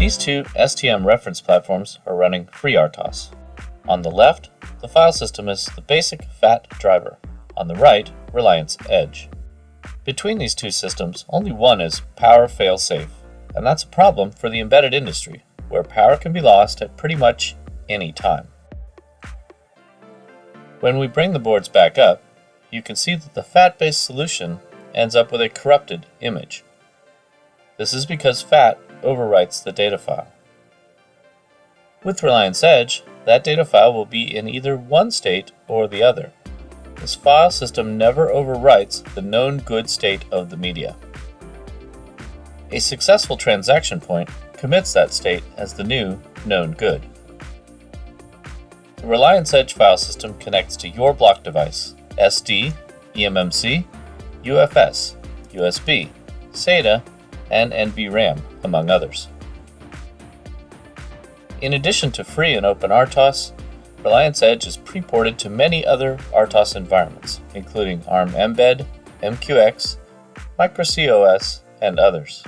These two STM reference platforms are running FreeRTOS. On the left, the file system is the basic FAT driver. On the right, Reliance Edge. Between these two systems, only one is power fail-safe, and that's a problem for the embedded industry, where power can be lost at pretty much any time. When we bring the boards back up, you can see that the FAT-based solution ends up with a corrupted image. This is because FAT overwrites the data file. With Reliance Edge, that data file will be in either one state or the other. This file system never overwrites the known good state of the media. A successful transaction point commits that state as the new known good. The Reliance Edge file system connects to your block device, SD, eMMC, UFS, USB, SATA, and NVRAM, among others. In addition to free and open RTOS, Reliance Edge is pre-ported to many other RTOS environments, including ARM Mbed, MQX, MicroCOS, and others.